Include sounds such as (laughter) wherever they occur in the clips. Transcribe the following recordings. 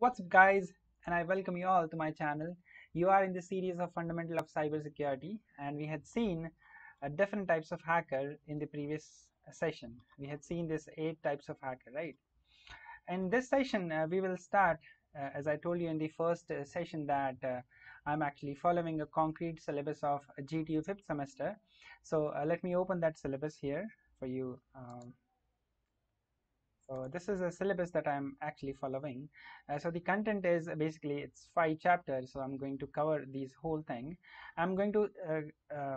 What's up guys and I welcome you all to my channel. You are in the series of fundamental of cybersecurity and we had seen uh, different types of hacker in the previous session. We had seen this eight types of hacker right. In this session uh, we will start uh, as I told you in the first uh, session that uh, I'm actually following a concrete syllabus of GTU 5th semester. So uh, let me open that syllabus here for you um, so this is a syllabus that I'm actually following. Uh, so the content is basically it's five chapters. So I'm going to cover these whole thing. I'm going to uh, uh,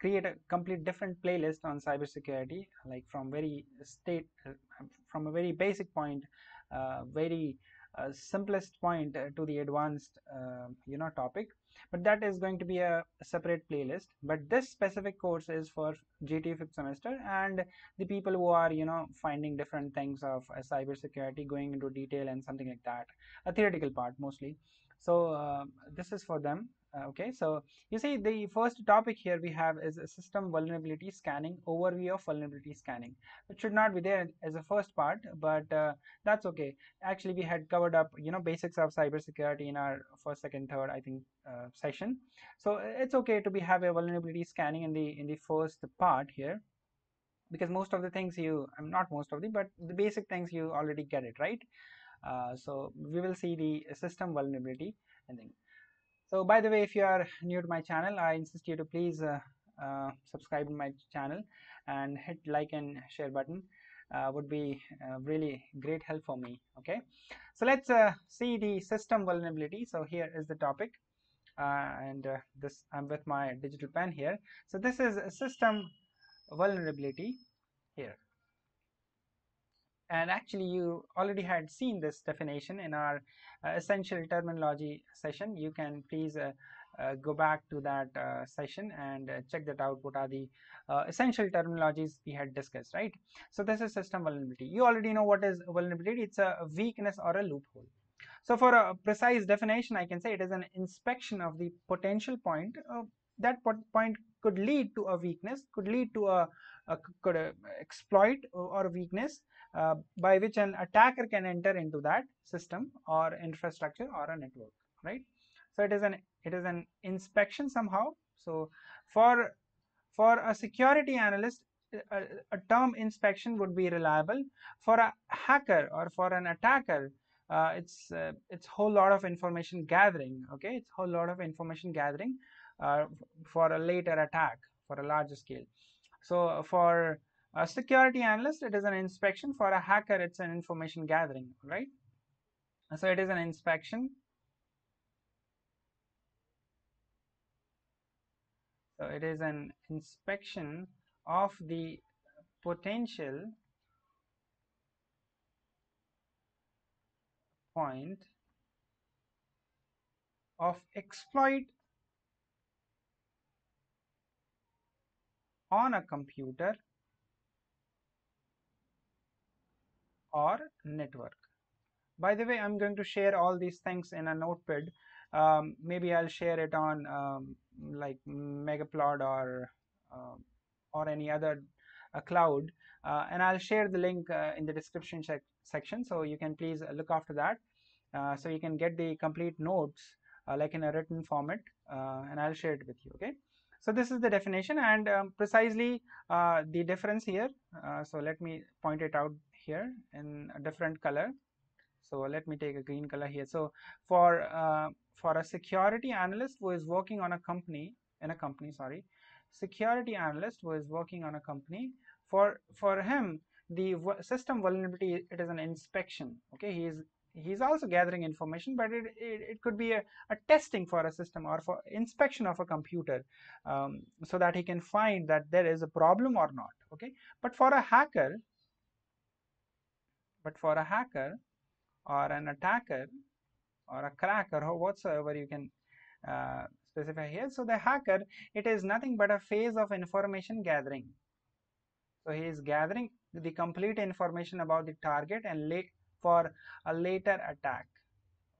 create a complete different playlist on cybersecurity, like from very state, uh, from a very basic point, uh, very simplest point to the advanced, you know, topic. But that is going to be a, separate playlist. But this specific course is for GTU 5th semester and the people who are you know finding different things of uh, cyber security going into detail and something like that. A theoretical part mostly. So uh, this is for them. uh, okay so you see the first topic here we have is a system vulnerability scanning overview of vulnerability scanning. It should not be there as a first part but uh, that's okay. Actually we had covered up you know basics of cybersecurity in our first second third i think uh, session. So it's okay to be have a vulnerability scanning in the in the first part here because most of the things you i'm not most of the but the basic things you already get it right? Uh, so we will see the system vulnerability and then so by the way if you are new to my channel i insist you to please uh, uh, subscribe to my channel and hit like and share button uh, would be uh, really great help for me okay? So let's uh, see the system vulnerability. So here is the topic uh, and this i'm with my digital pen here. So this is a system vulnerability here and actually you already had seen this definition in our uh, essential terminology session. You can please uh, uh, go back to that session and check that out. What are the essential terminologies we had discussed right? So this is system vulnerability. You already know what is vulnerability. It's a weakness or a loophole. So for a precise definition i can say it is an inspection of the potential point that point could lead to a weakness could lead to a, a could a exploit or a weakness uh, by which an attacker can enter into that system or infrastructure or a network right? So it is an it is an inspection somehow. So for for a security analyst a, a term inspection would be reliable. For a hacker or for an attacker uh, it's uh, it's whole lot of information gathering okay? It's whole lot of information gathering. uh, Uh, for a later attack for a larger scale. So for a security analyst it is an inspection. For a hacker it's an information gathering right? So it is an inspection. So it is an inspection of the potential point of exploit on a computer or network. By the way, I'm going to share all these things in a notepad. Um, maybe I'll share it on um, like Megaplot or uh, or any other uh, cloud, uh, and I'll share the link uh, in the description section. So you can please look after that. Uh, so you can get the complete notes uh, like in a written format, and I'll share it with you. Okay. So this is the definition and um, precisely the difference here. so let me point it out here in a different color. So let me take a green color here. So for uh, for a security analyst who is working on a company in a company sorry security analyst who is working on a company for for him the system vulnerability it is an inspection. Okay he is he's also gathering information but it, it, it could be a, a, testing for a system or for inspection of a computer um, so that he can find that there is a problem or not okay? But for a hacker but for a hacker or an attacker or a cracker or whatsoever you can uh, specify here so the hacker it is nothing but a phase of information gathering. So he is gathering the complete information about the target and late for a later attack.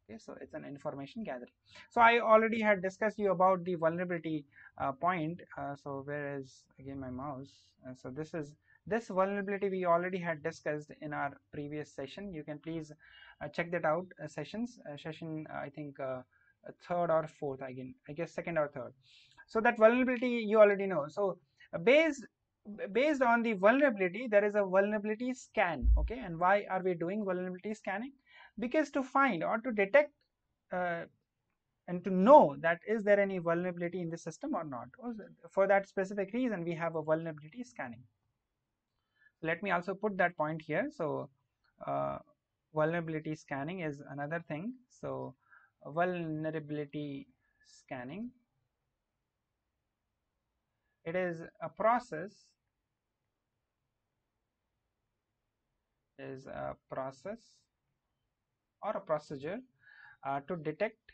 Okay so it's an information gathering. So i already had discussed you about the vulnerability uh, point uh, so where is again my mouse? Uh, so this is this vulnerability we already had discussed in our previous session. You can please uh, check that out uh, sessions uh, session I think third or fourth again I guess second or third. So that vulnerability you already know. So based based on the vulnerability there is a vulnerability scan okay? And why are we doing vulnerability scanning? Because to find or to detect uh, and to know that is there any vulnerability in the system or not for that specific reason we have a vulnerability scanning. Let me also put that point here. So uh, vulnerability scanning is another thing. So vulnerability scanning it is a process. Is a process or a procedure uh, to detect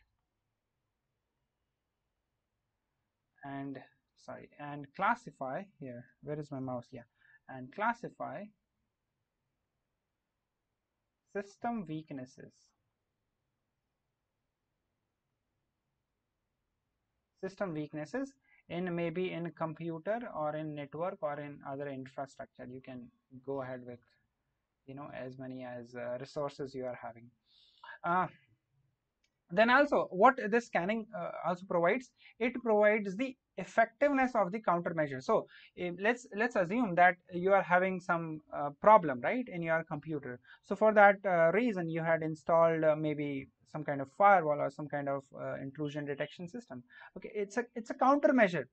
and sorry and classify here where is my mouse? Yeah. And classify system weaknesses. System weaknesses in maybe in computer or in network or in other infrastructure you can go ahead with you know as many as uh, resources you are having. Uh, then also what this scanning uh, also provides it provides the effectiveness of the countermeasure. So let's let's assume that you are having some uh, problem right in your computer. So for that uh, reason you had installed uh, maybe some kind of firewall or some kind of uh, intrusion detection system. Okay it's a it's a countermeasure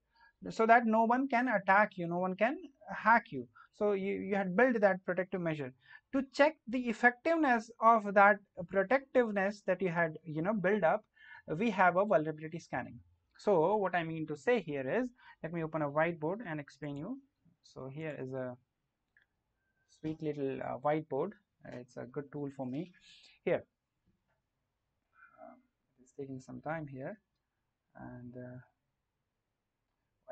so that no one can attack you no one can hack you. So you, you had built that protective measure to check the effectiveness of that protectiveness that you had you know build up we have a vulnerability scanning. So what I mean to say here is let me open a whiteboard and explain you. So here is a sweet little uh, whiteboard. It's a good tool for me. Here. Uh, it's taking some time here. And uh,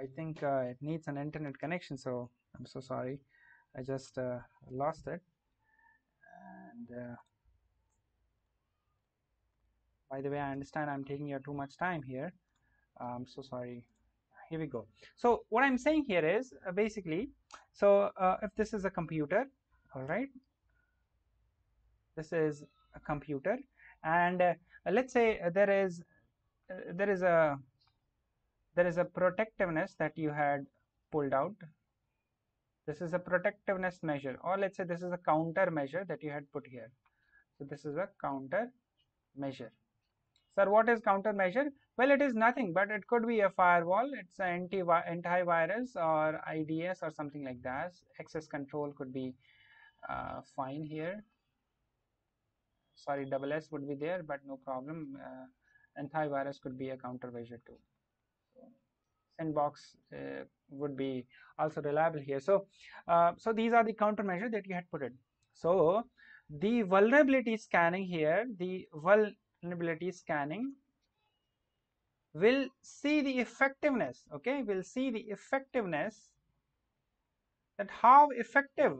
I think uh, it needs an internet connection so I'm so sorry. I just uh, lost it and uh, by the way I understand I'm taking you too much time here. I'm so sorry. Here we go. So what I'm saying here is uh, basically so uh, if this is a computer all right this is a computer and uh, let's say there is uh, there is a there is a protectiveness that you had pulled out this is a protectiveness measure or let's say this is a counter measure that you had put here. So this is a counter measure. Sir what is counter measure? Well it is nothing but it could be a firewall. It's an anti antivirus or IDS or something like that. Access control could be uh, fine here. Sorry double S would be there but no problem. Uh, antivirus could be a counter measure too sandbox uh, would be also reliable here. So uh, so these are the countermeasures that you had put in. So the vulnerability scanning here the vulnerability scanning will see the effectiveness okay? We'll see the effectiveness that how effective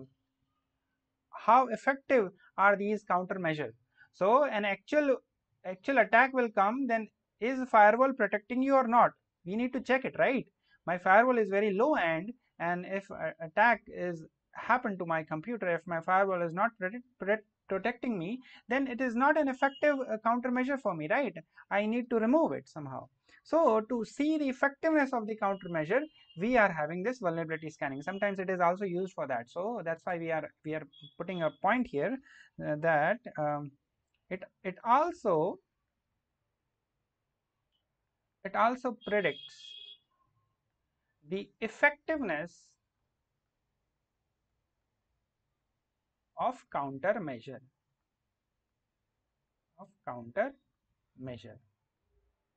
how effective are these countermeasures. So an actual actual attack will come then is firewall protecting you or not we need to check it right? My firewall is very low end and if attack is happened to my computer if my firewall is not protect, protect, protecting me then it is not an effective uh, countermeasure for me right? I need to remove it somehow. So to see the effectiveness of the countermeasure we are having this vulnerability scanning. Sometimes it is also used for that. So that's why we are we are putting a point here uh, that um, it it also it also predicts the effectiveness of countermeasure of countermeasure.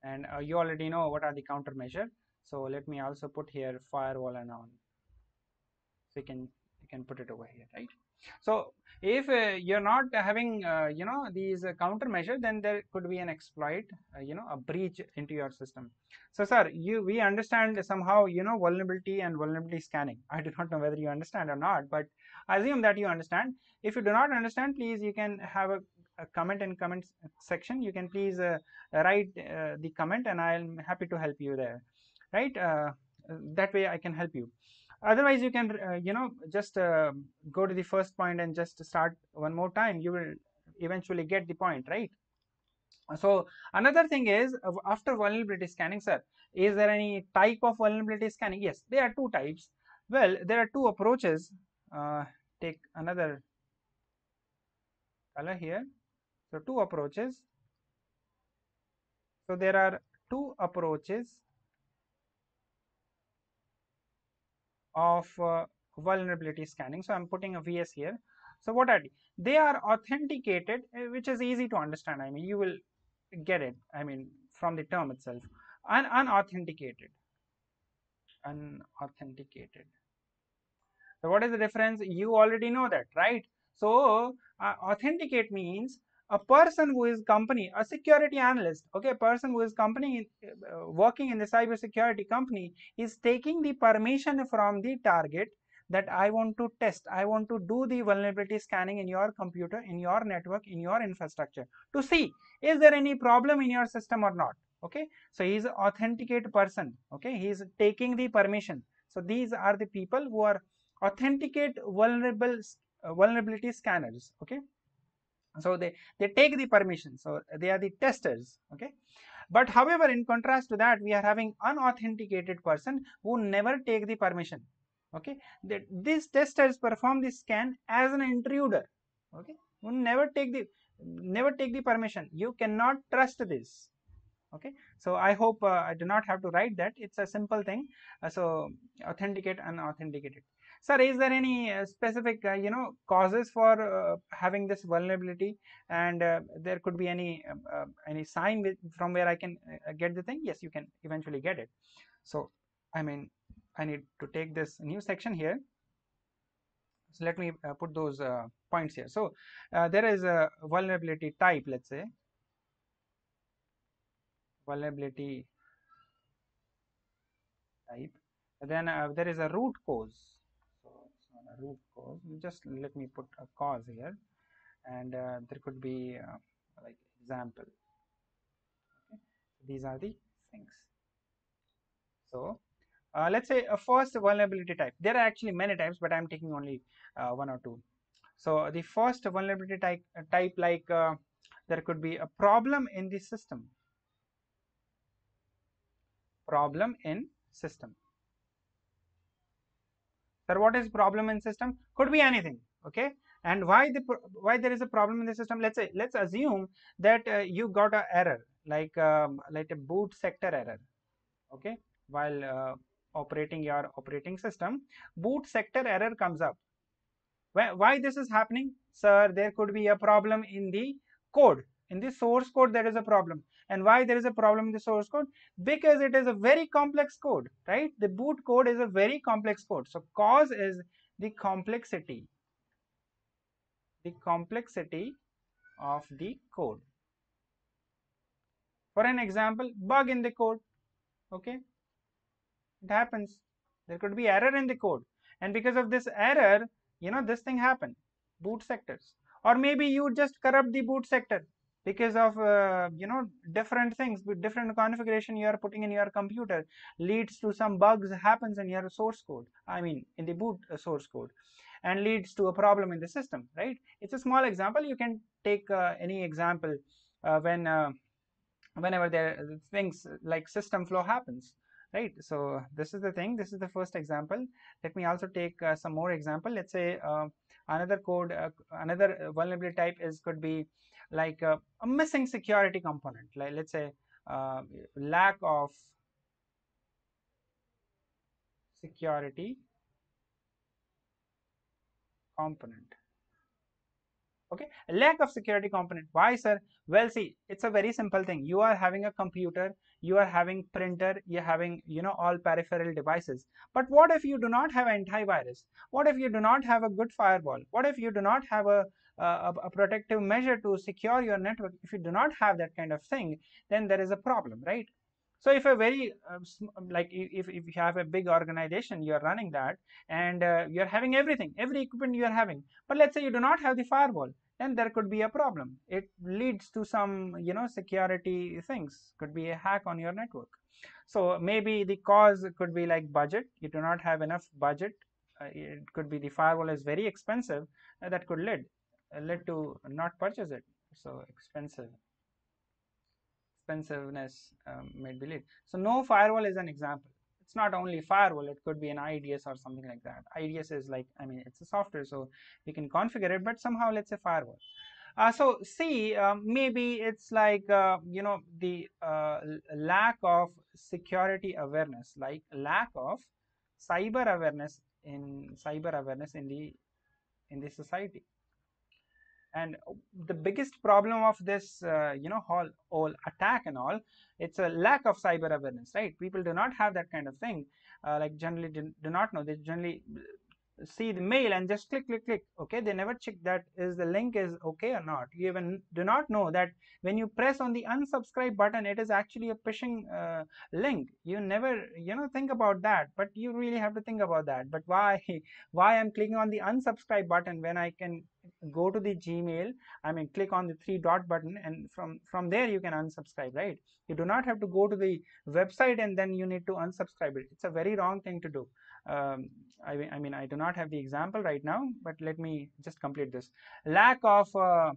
And uh, you already know what are the countermeasure. So let me also put here firewall and on so you can you can put it over here right? So if uh, you're not having uh, you know these uh, countermeasure then there could be an exploit uh, you know a breach into your system. So sir you we understand somehow you know vulnerability and vulnerability scanning. (laughs) I do not know whether you understand or not but I assume that you understand. If you do not understand please you can have a, a comment in comment section. You can please uh, write uh, the comment and i'm happy to help you there right? That way i can help you otherwise you can uh, you know just uh, go to the first point and just start one more time. You will eventually get the point right? So another thing is uh, after vulnerability scanning sir is there any type of vulnerability scanning? Yes there are two types. Well there are two approaches. Uh, take another color here. So two approaches. So there are two approaches of uh, vulnerability scanning. So i'm putting a vs here. So what are they they are authenticated uh, which is easy to understand. I mean you will get it i mean from the term itself. And unauthenticated. Unauthenticated. So what is the difference? You already know that right? So uh, authenticate means a person who is company a security analyst okay a person who is company uh, working in the cyber security company is taking the permission from the target that I want to test, I want to do the vulnerability scanning in your computer, in your network, in your infrastructure to see is there any problem in your system or not. Okay, so he is authenticate person. Okay, he is taking the permission. So these are the people who are authenticate vulnerable uh, vulnerability scanners. Okay, so they they take the permission. So they are the testers. Okay. But however, in contrast to that, we are having unauthenticated person who never take the permission okay that these testers perform the scan as an intruder okay you never take the never take the permission you cannot trust this okay so i hope uh, i do not have to write that it's a simple thing uh, so authenticate and authenticated sir is there any uh, specific uh, you know causes for uh, having this vulnerability and there could be any any sign with, from where i can get the thing yes you can eventually get it so i mean I need to take this new section here. So let me uh, put those uh, points here. So uh, there is a vulnerability type, let's say, vulnerability type. then there is a root cause. So it's not a root cause. Just let me put a cause here, and uh, there could be uh, like example. Okay. These are the things. So uh, let's say a first vulnerability type. There are actually many types, but I'm taking only uh, one or two. So the first vulnerability type, uh, type like uh, there could be a problem in the system. Problem in system. Sir, what is problem in system? Could be anything. Okay, and why the why there is a problem in the system? Let's say let's assume that uh, you got a error like um, like a boot sector error. Okay, while uh, operating your operating system boot sector error comes up why, why this is happening sir there could be a problem in the code in the source code there is a problem and why there is a problem in the source code? Because it is a very complex code right? The boot code is a very complex code. So cause is the complexity. The complexity of the code. For an example bug in the code okay? It happens. There could be error in the code. And because of this error you know this thing happened. Boot sectors. Or maybe you just corrupt the boot sector because of uh, you know different things with different configuration you are putting in your computer leads to some bugs happens in your source code i mean in the boot uh, source code and leads to a problem in the system right? It's a small example. You can take uh, any example uh, when uh, whenever there things like system flow happens right? So this is the thing. This is the first example. Let me also take uh, some more example. Let's say uh, another code uh, another vulnerability type is could be like uh, a missing security component like let's say uh, lack of security component. Okay? Lack of security component. Why sir? Well see it's a very simple thing. You are having a computer you are having printer you're having you know all peripheral devices. But what if you do not have antivirus? What if you do not have a good firewall? What if you do not have a a, a protective measure to secure your network if you do not have that kind of thing then there is a problem right? So if a very uh, like if, if you have a big organization you are running that and uh, you're having everything every equipment you are having but let's say you do not have the firewall then there could be a problem. It leads to some you know security things could be a hack on your network. So maybe the cause could be like budget you do not have enough budget uh, it could be the firewall is very expensive uh, that could lead lead to not purchase it. So expensive. Expensiveness um, might be so no firewall is an example. It's not only firewall it could be an IDS or something like that. IDS is like I mean it's a software so you can configure it but somehow let's say firewall. Uh, so C um, maybe it's like uh, you know the uh, lack of security awareness like lack of cyber awareness in cyber awareness in the in the society and the biggest problem of this uh, you know whole, whole attack and all it's a lack of cyber awareness right? People do not have that kind of thing. Uh, like generally do, not know. They generally see the mail and just click click click. Okay? They never check that is the link is okay or not. You even do not know that when you press on the unsubscribe button it is actually a phishing uh, link. You never you know think about that but you really have to think about that. But why (laughs) why i'm clicking on the unsubscribe button when i can go to the gmail i mean click on the three dot button and from from there you can unsubscribe right? You do not have to go to the website and then you need to unsubscribe it. It's a very wrong thing to do. Um, I, I, mean I do not have the example right now but let me just complete this. Lack of uh,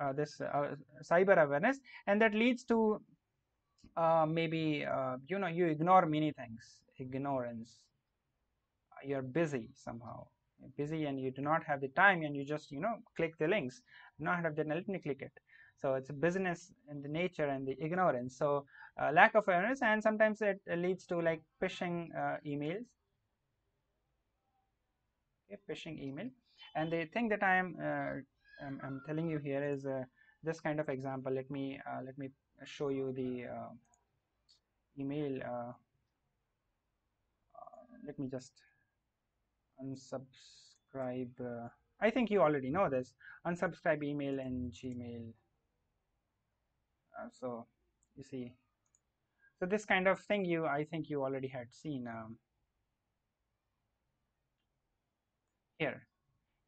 uh, this uh, cyber awareness and that leads to uh, maybe uh, you know you ignore many things. Ignorance. You're busy somehow busy and you do not have the time and you just you know click the links not have the let me click it. So it's a business in the nature and the ignorance. So uh, lack of awareness and sometimes it leads to like phishing emails. Okay, phishing email. And the thing that I am uh, I'm, I'm, telling you here is uh, this kind of example. Let me uh, let me show you the uh, email uh, uh, let me just unsubscribe I think you already know this. Unsubscribe email and Gmail. So you see. So this kind of thing you I think you already had seen um, here.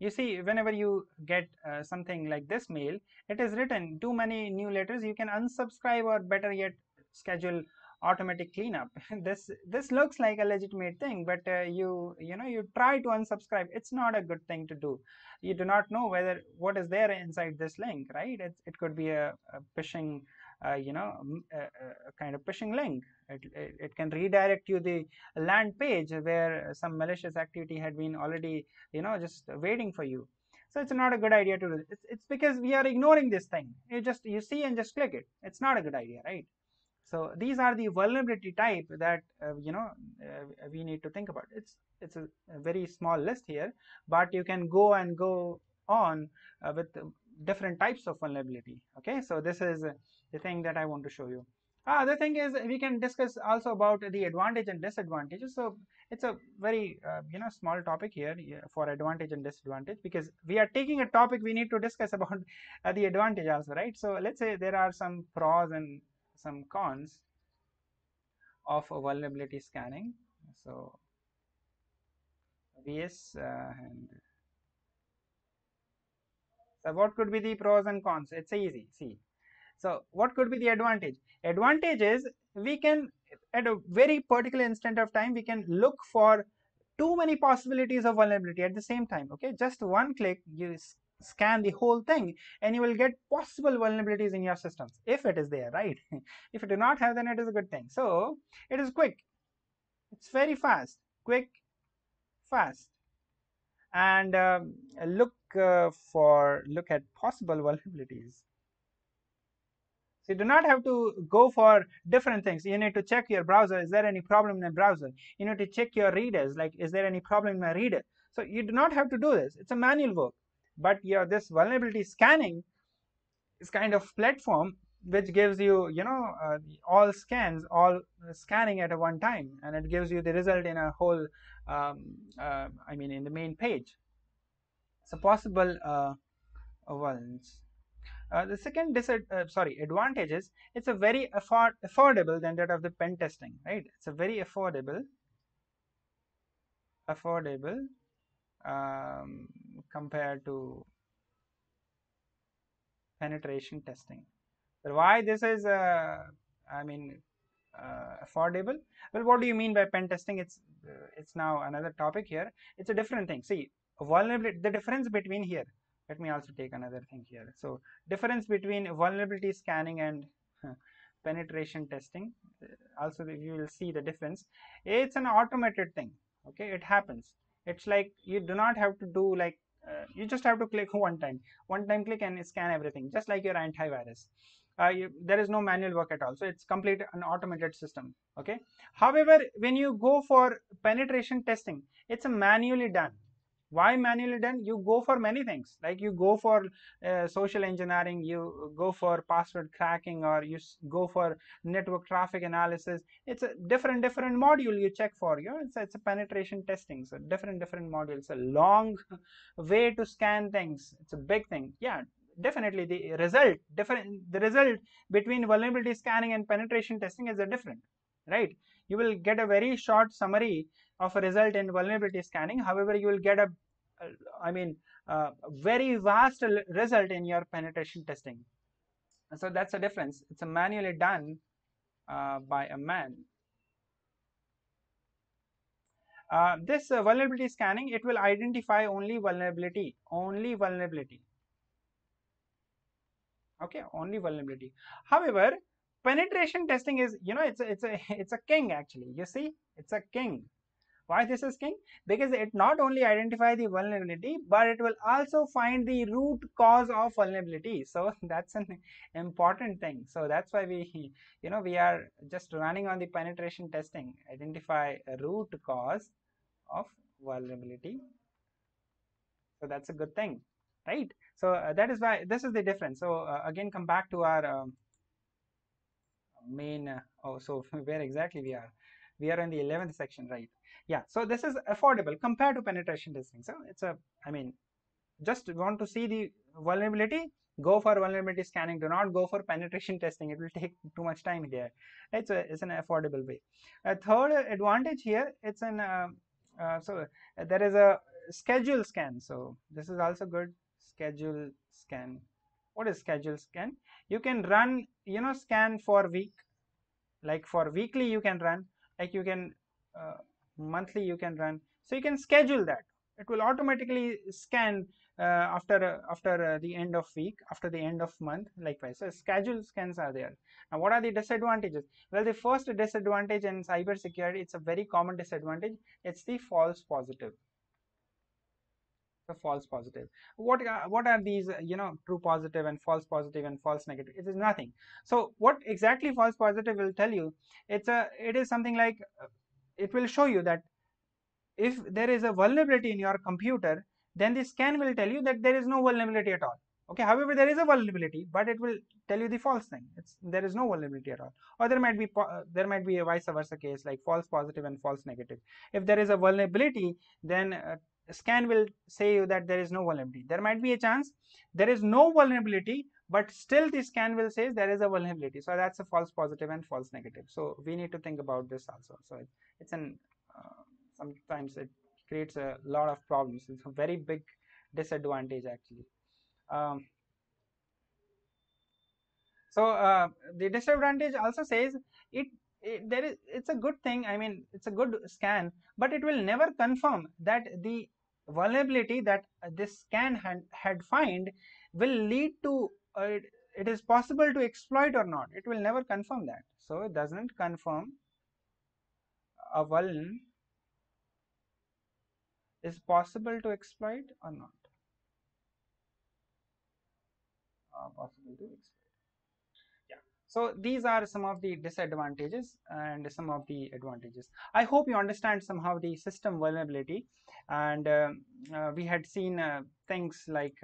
You see whenever you get uh, something like this mail it is written too many new letters you can unsubscribe or better yet schedule automatic cleanup. (laughs) This this looks like a legitimate thing but uh, you you know you try to unsubscribe. It's not a good thing to do. You do not know whether what is there inside this link right? It, it could be a, a phishing uh, you know a, a, kind of phishing link. It, it, it, can redirect you the land page where some malicious activity had been already you know just waiting for you. So it's not a good idea to do it's, it's because we are ignoring this thing. You just you see and just click it. It's not a good idea right so these are the vulnerability type that uh, you know uh, we need to think about it's it's a, a, very small list here but you can go and go on uh, with different types of vulnerability okay so this is the thing that I want to show you. Uh, other thing is we can discuss also about the advantage and disadvantages. So it's a very uh, you know small topic here for advantage and disadvantage because we are taking a topic we need to discuss (laughs) about uh, the advantage also, right? So let's say there are some pros and some cons of a vulnerability scanning. So VS uh, and so what could be the pros and cons? It's easy. See, so what could be the advantage? Advantage is we can at a very particular instant of time we can look for too many possibilities of vulnerability at the same time okay just one click you scan the whole thing and you will get possible vulnerabilities in your systems if it is there right (laughs) if you do not have then it is a good thing so it is quick it's very fast quick fast and um, look uh, for look at possible (laughs) vulnerabilities so you do not have to go for different things. You need to check your browser. Is there any problem in the browser? You need to check your readers. Like, is there any problem in my reader? So you do not have to do this. It's a manual work. But your this vulnerability scanning is kind of platform which gives you, you know, uh, all scans, all scanning at a one time, and it gives you the result in a whole, um, uh, I mean, in the main page. So possible uh, vulns. Uh, the second uh, sorry advantage is it's a very afford affordable than that of the pen testing, right? It's a very affordable, affordable um, compared to penetration testing. So why this is, uh, I mean, uh, affordable? Well, what do you mean by pen testing? It's uh, it's now another topic here. It's a different thing. See, vulnerability. The difference between here. Let me also take another thing here. So, difference between vulnerability scanning and penetration testing. Uh, also, you will see the difference. It's an automated thing. Okay, it happens. It's like you do not have to do like uh, you just have to click one time. One time click and scan everything just like your antivirus. Uh, you, there is no manual work at all so it's complete an automated system okay? However when you go for penetration testing it's manually done why manually done? You go for many things. Like you go for uh, social engineering you go for password cracking or you go for network traffic analysis. It's a different different module you check for you know, it's, it's a penetration testing. So different different modules. A long way to scan things. It's a big thing. Yeah definitely the result different the result between vulnerability scanning and penetration testing is a different right? You will get a very short summary of a result in vulnerability scanning. However you will get a i mean a very vast result in your penetration testing. So that's a difference. It's a manually done uh, by a man. Uh, this uh, vulnerability scanning it will identify only vulnerability only vulnerability. Okay only vulnerability. However penetration testing is you know it's a, it's a (laughs) it's a king actually. You see? It's a king why this is king? Because it not only identify the vulnerability but it will also find the root cause of vulnerability. (laughs) So that's an important thing. So that's why we (laughs) you know we are just running on the penetration testing. Identify a root cause of vulnerability. So that's a good thing right? So uh, that is why this is the difference. So uh, again come back to our um, main uh, oh so (laughs) where exactly we are? We are in the 11th section right yeah so this is affordable compared to penetration testing. So it's a i mean just want to see the vulnerability go for vulnerability scanning. Do not go for penetration (laughs) testing. It will take too much time here. It's a it's an affordable way. A third advantage here it's an uh, uh, so there is a schedule scan. So this is also good. Schedule scan. What is schedule scan? You can run you know scan for week. Like for weekly you can run. Like you can uh, monthly you can run. So you can schedule that. It will automatically scan uh, after uh, after uh, the end of week after the end of month likewise. So schedule scans are there. Now what are the disadvantages? Well the first disadvantage in cyber security it's a very common disadvantage it's the false positive. The false positive. What uh, what are these uh, you know true positive and false positive and false negative? It is nothing. So what exactly false positive will tell you? It's a it is something like uh, it will show you that if there is a vulnerability in your computer then the scan will tell you that there is no vulnerability at all. Okay however there is a vulnerability but it will tell you the false thing. It's there is no vulnerability at all. Or there might be uh, there might be a vice versa case like false positive and false negative. If there is a vulnerability then uh, scan will say you that there is no vulnerability. There might be a chance there is no vulnerability, but still the scan will say there is a vulnerability. So that's a false positive and false negative. So we need to think about this also. So it, it's an uh, sometimes it creates a lot of problems. It's a very big disadvantage actually. Um, so uh, the disadvantage also says it it, there is it's a good thing i mean it's a good scan but it will never confirm that the vulnerability that this scan had, had find will lead to it, it is possible to exploit or not. It will never confirm that. So it doesn't confirm a vuln is possible to exploit or not. Uh, possible to exploit. Yeah. So these are some of the disadvantages and some of the advantages. I hope you understand somehow the system vulnerability. And uh, uh, we had seen uh, things like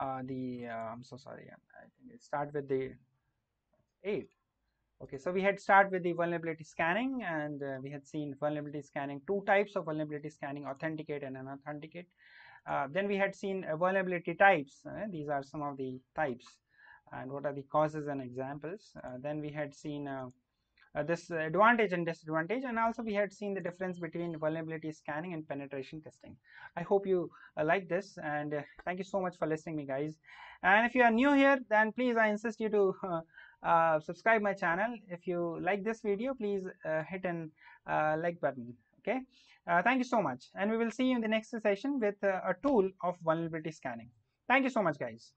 uh, uh, the, uh, I'm so sorry, I think start with the 8. Okay, so we had start with the vulnerability scanning and we had seen vulnerability scanning, two types of vulnerability scanning, authenticate and unauthenticate. then we had seen vulnerability types, these are some of the types and what are the causes and examples. Uh, then we had seen uh, this advantage and disadvantage and also we had seen the difference between vulnerability scanning and penetration testing. I hope you uh, like this and uh, thank you so much for listening me guys. And if you are new here then please i insist you to (laughs) uh, subscribe my channel. If you like this video please uh, hit an like button okay? Thank you so much. And we will see you in the next session with a tool of vulnerability scanning. Thank you so much guys